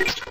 you.